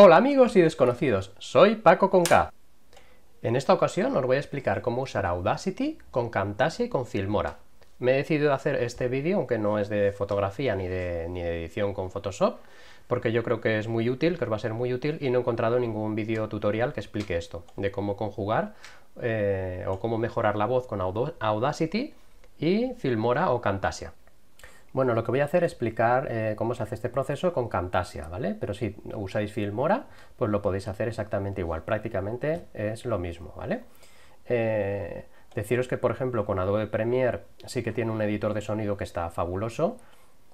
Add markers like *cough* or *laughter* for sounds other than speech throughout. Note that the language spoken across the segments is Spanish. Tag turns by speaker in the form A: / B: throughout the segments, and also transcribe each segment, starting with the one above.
A: Hola amigos y desconocidos, soy Paco con K. En esta ocasión os voy a explicar cómo usar Audacity con Camtasia y con Filmora. Me he decidido hacer este vídeo, aunque no es de fotografía ni de, ni de edición con Photoshop, porque yo creo que es muy útil, que os va a ser muy útil, y no he encontrado ningún vídeo tutorial que explique esto, de cómo conjugar eh, o cómo mejorar la voz con Audacity y Filmora o Camtasia. Bueno, lo que voy a hacer es explicar eh, cómo se hace este proceso con Camtasia, ¿vale? Pero si usáis Filmora, pues lo podéis hacer exactamente igual, prácticamente es lo mismo, ¿vale? Eh, deciros que, por ejemplo, con Adobe Premiere sí que tiene un editor de sonido que está fabuloso,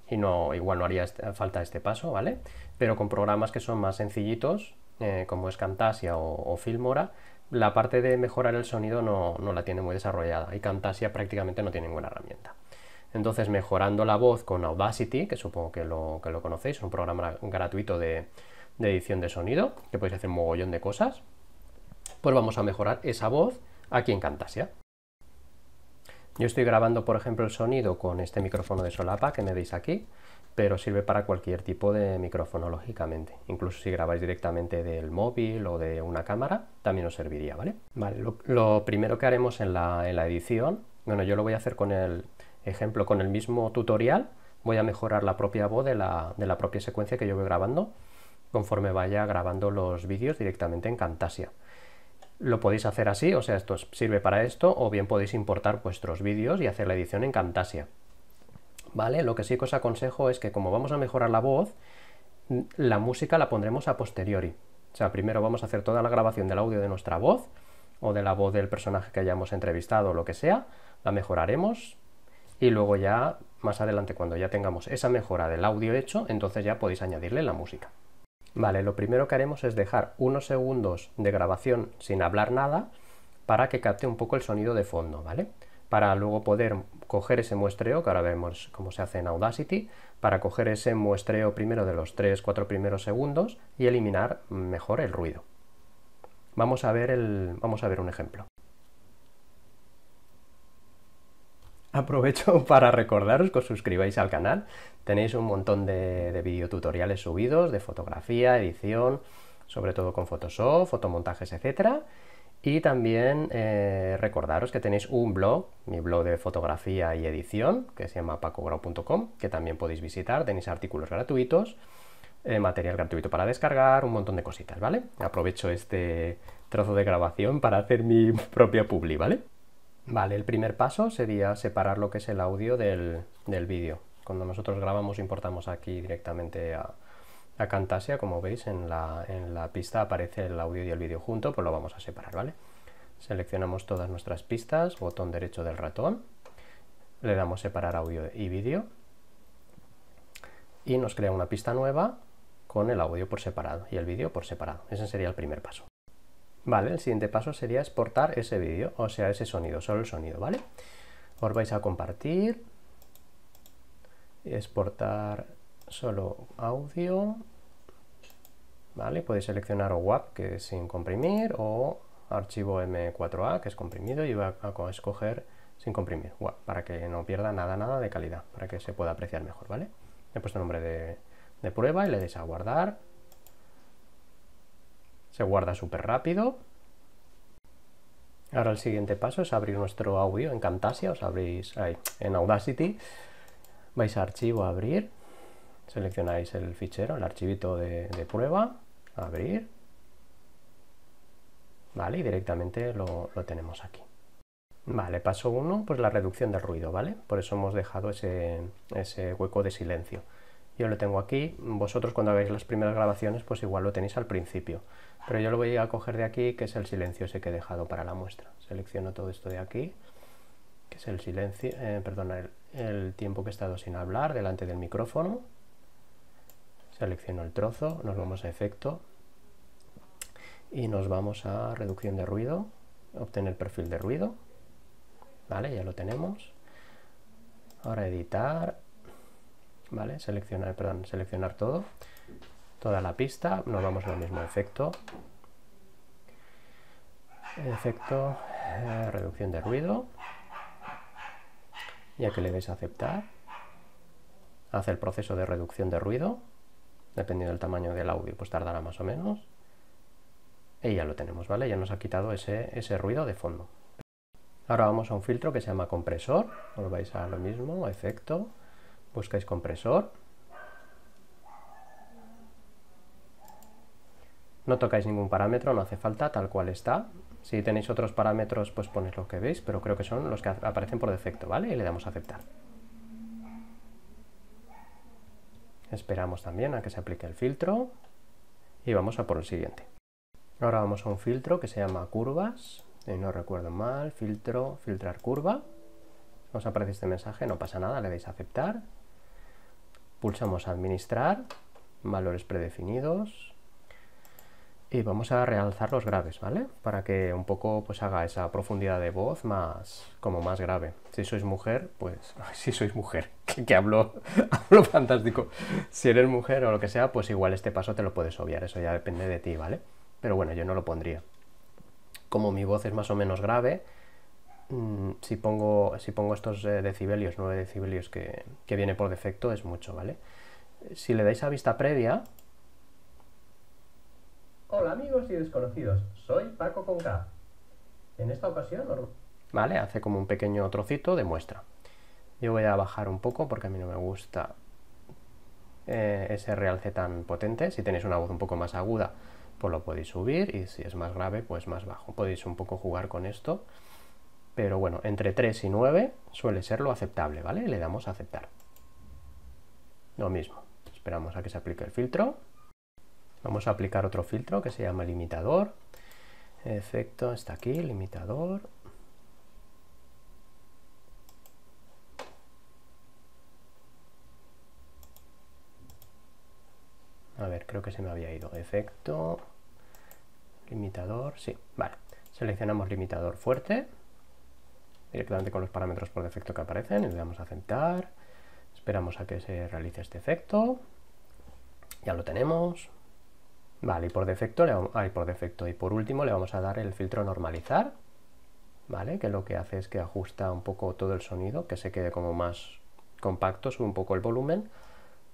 A: y no, igual no haría falta este paso, ¿vale? Pero con programas que son más sencillitos, eh, como es Camtasia o, Filmora, la parte de mejorar el sonido no, no la tiene muy desarrollada, y Camtasia prácticamente no tiene ninguna herramienta. Entonces, mejorando la voz con Audacity, que supongo que lo, que lo conocéis, es un programa gratuito de, edición de sonido, que podéis hacer un mogollón de cosas, pues vamos a mejorar esa voz aquí en Camtasia. Yo estoy grabando, por ejemplo, el sonido con este micrófono de solapa que me veis aquí, pero sirve para cualquier tipo de micrófono, lógicamente. Incluso si grabáis directamente del móvil o de una cámara, también os serviría, ¿vale? Vale, lo, primero que haremos en la, en la edición, bueno, yo lo voy a hacer con el, ejemplo, con el mismo tutorial voy a mejorar la propia voz de la, propia secuencia que yo voy grabando conforme vaya grabando los vídeos directamente en Camtasia. Lo podéis hacer así, o sea, esto sirve para esto, o bien podéis importar vuestros vídeos y hacer la edición en Camtasia. ¿Vale? Lo que sí que os aconsejo es que como vamos a mejorar la voz, la música la pondremos a posteriori. O sea, primero vamos a hacer toda la grabación del audio de nuestra voz, o de la voz del personaje que hayamos entrevistado o lo que sea, la mejoraremos, y luego ya más adelante cuando ya tengamos esa mejora del audio hecho, entonces ya podéis añadirle la música. Vale, lo primero que haremos es dejar unos segundos de grabación sin hablar nada para que capte un poco el sonido de fondo, ¿vale? Para luego poder coger ese muestreo, que ahora vemos cómo se hace en Audacity, para coger ese muestreo primero de los 3-4 primeros segundos y eliminar mejor el ruido. Vamos a ver, el, vamos a ver un ejemplo. Aprovecho *laughs* para recordaros que os suscribáis al canal. Tenéis un montón de, de videotutoriales subidos de fotografía, edición, sobre todo con Photoshop, fotomontajes, etc. Y también eh, recordaros que tenéis un blog, mi blog de fotografía y edición, que se llama pacograu.com, que también podéis visitar. Tenéis artículos gratuitos, eh, material gratuito para descargar, un montón de cositas, ¿vale? Aprovecho este trozo de grabación para hacer mi *laughs* propia publi, ¿vale? Vale, el primer paso sería separar lo que es el audio del, vídeo. Cuando nosotros grabamos importamos aquí directamente a, a Camtasia, como veis en la, en la pista aparece el audio y el vídeo junto, pues lo vamos a separar, ¿vale? Seleccionamos todas nuestras pistas, botón derecho del ratón, le damos separar audio y vídeo y nos crea una pista nueva con el audio por separado y el vídeo por separado. Ese sería el primer paso. Vale, el siguiente paso sería exportar ese vídeo, o sea, ese sonido, solo el sonido, ¿vale? Os vais a compartir, exportar solo audio, ¿vale? Podéis seleccionar o WAP, que es sin comprimir, o archivo M4A, que es comprimido, y voy a escoger sin comprimir, WAP, para que no pierda nada, nada de calidad, para que se pueda apreciar mejor, ¿vale? He puesto nombre de, de prueba y le deis a guardar, se guarda súper rápido. Ahora el siguiente paso es abrir nuestro audio en Camtasia, os abrís ahí, en Audacity, vais a archivo, abrir, seleccionáis el fichero, el archivito de, prueba, abrir, vale, y directamente lo, tenemos aquí. Vale, paso 1, pues la reducción del ruido, ¿vale? Por eso hemos dejado ese, ese hueco de silencio. Yo lo tengo aquí, vosotros cuando hagáis las primeras grabaciones pues igual lo tenéis al principio. Pero yo lo voy a coger de aquí, que es el silencio ese que he dejado para la muestra. Selecciono todo esto de aquí, que es el silencio, eh, perdona, el, tiempo que he estado sin hablar delante del micrófono. Selecciono el trozo, nos vamos a efecto y nos vamos a reducción de ruido, obtener perfil de ruido. Vale, ya lo tenemos. Ahora editar, ¿vale? Seleccionar, perdón, seleccionar todo, toda la pista, nos vamos al mismo efecto, efecto, eh, reducción de ruido, ya que le des a aceptar, hace el proceso de reducción de ruido, dependiendo del tamaño del audio, pues tardará más o menos. Y ya lo tenemos, ¿vale? Ya nos ha quitado ese, ese ruido de fondo. Ahora vamos a un filtro que se llama compresor. Os vais a lo mismo, efecto, buscáis compresor. No tocáis ningún parámetro, no hace falta, tal cual está. Si tenéis otros parámetros, pues ponéis lo que veis, pero creo que son los que aparecen por defecto, ¿vale? Y le damos a aceptar. Esperamos también a que se aplique el filtro y vamos a por el siguiente. Ahora vamos a un filtro que se llama curvas, y no recuerdo mal, filtro, filtrar curva. Os aparece este mensaje, no pasa nada, le dais a aceptar. Pulsamos administrar, valores predefinidos, y vamos a realzar los graves, ¿vale? Para que un poco pues haga esa profundidad de voz más como más grave. Si sois mujer, pues *laughs* si sois mujer, *laughs* que, hablo, *laughs* hablo fantástico. Si eres mujer o lo que sea, pues igual este paso te lo puedes obviar, eso ya depende de ti, ¿vale? Pero bueno, yo no lo pondría. Como mi voz es más o menos grave, mm, si pongo, si pongo estos eh, decibelios, 9 decibelios que, que viene por defecto, es mucho, ¿vale? Si le dais a vista previa, Hola amigos y desconocidos, soy Paco con K. En esta ocasión... Vale, hace como un pequeño trocito de muestra. Yo voy a bajar un poco porque a mí no me gusta eh, ese realce tan potente. Si tenéis una voz un poco más aguda, pues lo podéis subir y si es más grave, pues más bajo. Podéis un poco jugar con esto. Pero bueno, entre 3 y 9 suele ser lo aceptable, ¿vale? Le damos a aceptar. Lo mismo. Esperamos a que se aplique el filtro. Vamos a aplicar otro filtro que se llama limitador. Efecto, está aquí, limitador. A ver, creo que se me había ido. Efecto, limitador, sí, vale. Seleccionamos limitador fuerte, directamente con los parámetros por defecto que aparecen y le damos a aceptar. Esperamos a que se realice este efecto. Ya lo tenemos. Vale, y por defecto, le por defecto, y por último le vamos a dar el filtro normalizar, ¿vale? Que lo que hace es que ajusta un poco todo el sonido, que se quede como más compacto, sube un poco el volumen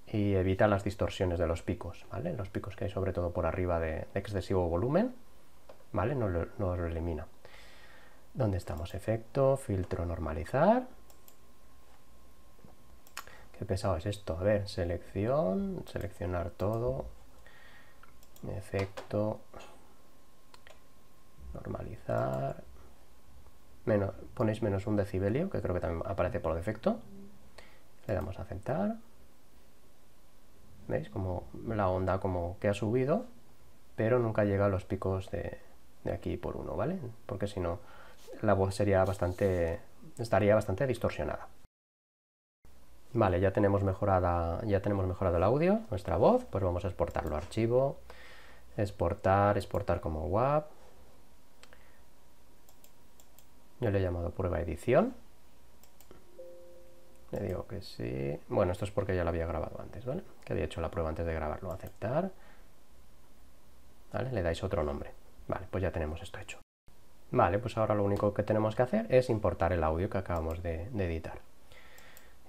A: y evita las distorsiones de los picos, ¿vale? Los picos que hay sobre todo por arriba de, excesivo volumen, ¿vale? No no lo elimina. ¿Dónde estamos? Efecto, filtro normalizar. Qué pesado es esto. A ver, selección, seleccionar todo, efecto, normalizar, menos, ponéis menos un decibelio, que creo que también aparece por defecto, le damos a aceptar, ¿veis? Como la onda como que ha subido, pero nunca llega a los picos de, de aquí por uno, ¿vale? Porque si no, la voz sería bastante, estaría bastante distorsionada. Vale, ya tenemos mejorada, ya tenemos mejorado el audio, nuestra voz, pues vamos a exportarlo a archivo, exportar, exportar como WAP. Yo le he llamado prueba edición. Le digo que sí. Bueno, esto es porque ya lo había grabado antes, ¿vale? Que había hecho la prueba antes de grabarlo. Aceptar. ¿Vale? Le dais otro nombre. Vale, pues ya tenemos esto hecho. Vale, pues ahora lo único que tenemos que hacer es importar el audio que acabamos de, editar.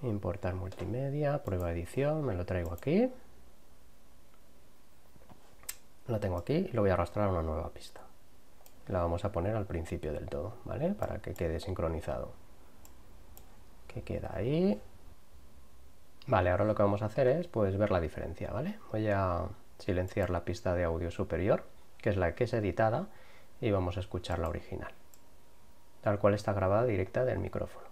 A: Importar multimedia, prueba edición, me lo traigo aquí la tengo aquí y lo voy a arrastrar a una nueva pista. La vamos a poner al principio del todo, ¿vale? Para que quede sincronizado. Que queda ahí. Vale, ahora lo que vamos a hacer es pues ver la diferencia, ¿vale? Voy a silenciar la pista de audio superior, que es la que es editada, y vamos a escuchar la original. Tal cual está grabada directa del micrófono.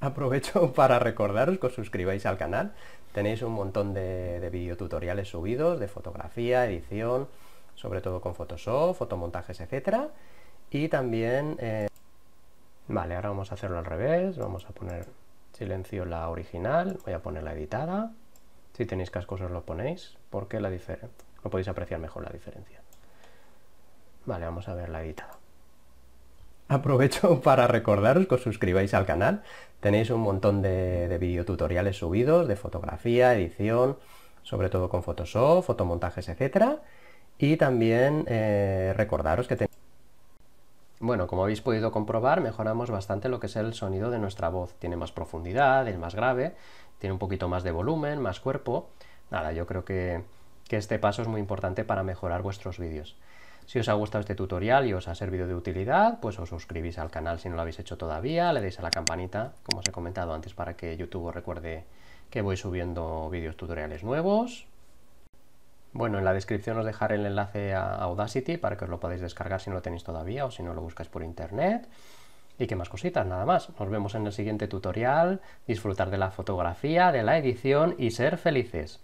A: Aprovecho *laughs* para recordaros que os suscribáis al canal. Tenéis un montón de, de videotutoriales subidos de fotografía, edición, sobre todo con Photoshop, fotomontajes, etc. Y también... Eh, vale, ahora vamos a hacerlo al revés. Vamos a poner silencio la original. Voy a poner la editada. Si tenéis cascos os lo ponéis porque la no podéis apreciar mejor la diferencia. Vale, vamos a ver la editada. Aprovecho *laughs* para recordaros que os suscribáis al canal. Tenéis un montón de, de videotutoriales subidos de fotografía, edición, sobre todo con Photoshop, fotomontajes, etc. Y también eh, recordaros que tenéis... Bueno, como habéis podido comprobar, mejoramos bastante lo que es el sonido de nuestra voz. Tiene más profundidad, es más grave, tiene un poquito más de volumen, más cuerpo. Nada, yo creo que, este paso es muy importante para mejorar vuestros vídeos. Si os ha gustado este tutorial y os ha servido de utilidad, pues os suscribís al canal si no lo habéis hecho todavía, le deis a la campanita, como os he comentado antes, para que YouTube os recuerde que voy subiendo vídeos tutoriales nuevos. Bueno, en la descripción os dejaré el enlace a Audacity para que os lo podáis descargar si no lo tenéis todavía o si no lo buscáis por internet. Y qué más cositas, nada más. Nos vemos en el siguiente tutorial, disfrutar de la fotografía, de la edición y ser felices.